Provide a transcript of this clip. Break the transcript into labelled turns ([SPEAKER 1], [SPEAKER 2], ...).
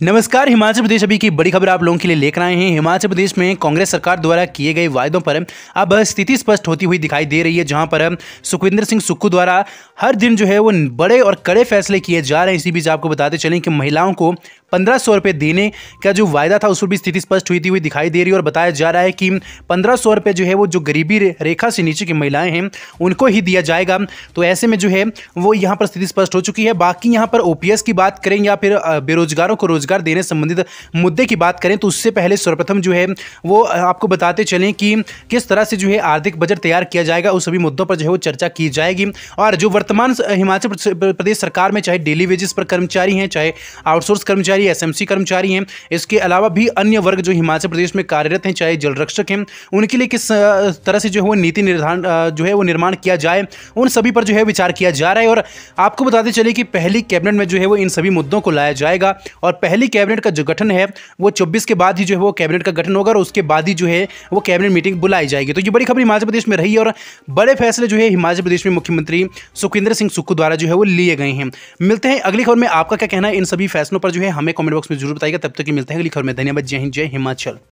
[SPEAKER 1] नमस्कार, हिमाचल प्रदेश अभी की बड़ी खबर आप लोगों के लिए लेकर आए हैं। हिमाचल प्रदेश में कांग्रेस सरकार द्वारा किए गए वायदों पर अब स्थिति स्पष्ट होती हुई दिखाई दे रही है, जहाँ पर सुखविंदर सिंह सुक्खू द्वारा हर दिन जो है वो बड़े और कड़े फैसले किए जा रहे हैं। इसी बीच आपको बताते चलें कि महिलाओं को पंद्रह सौ रुपये देने का जो वायदा था, उस पर भी स्थिति स्पष्ट हुई हुई दिखाई दे रही है और बताया जा रहा है कि पंद्रह सौ रुपये जो है वो जो गरीबी रेखा से नीचे की महिलाएँ हैं, उनको ही दिया जाएगा। तो ऐसे में जो है, वो यहाँ पर स्थिति स्पष्ट हो चुकी है। बाकी यहाँ पर ओपीएस की बात करें या फिर बेरोजगारों को रोज़गार देने संबंधित मुद्दे की बात करें तो उससे पहले सर्वप्रथम जो है, वो आपको बताते चलें कि किस तरह से जो है आर्थिक बजट तैयार किया जाएगा, उस सभी मुद्दों पर जो है वो चर्चा की जाएगी। और जो वर्तमान हिमाचल प्रदेश सरकार में चाहे डेली वेजेस पर कर्मचारी हैं, चाहे आउटसोर्स कर्मचारी कर्मचारी, एसएमसी कर्मचारी हैं। इसके अलावा भी अन्य वर्ग जो हिमाचल प्रदेश में कार्यरत हैं, चाहे जल रक्षक हैं, उनके लिए किस तरह से जो है वो नीति निर्धारण जो है वो निर्माण किया जाए, उन सभी पर जो है विचार किया जा रहा है। और आपको बताते चले कि पहली कैबिनेट में जो है वो इन सभी मुद्दों को लाया जाएगा। और पहली कैबिनेट का जो गठन है, वो चौबीस के बाद ही जो है वो कैबिनेट का गठन होगा और उसके बाद ही जो है वो कैबिनेट मीटिंग बुलाई जाएगी। तो ये बड़ी खबर हिमाचल प्रदेश में रही और बड़े फैसले जो है हिमाचल प्रदेश में मुख्यमंत्री सुखविंदर सिंह सुक्खू द्वारा जो है वो लिए गए हैं। मिलते हैं अगली खबर में। आपका क्या कहना है इन सभी फैसलों पर जो है हमें कमेंट बॉक्स में ज़रूर बताइएगा। तब तक तो मिलते हैं अगली खबर में। धन्यवाद। जय हिंद, जय हिमाचल।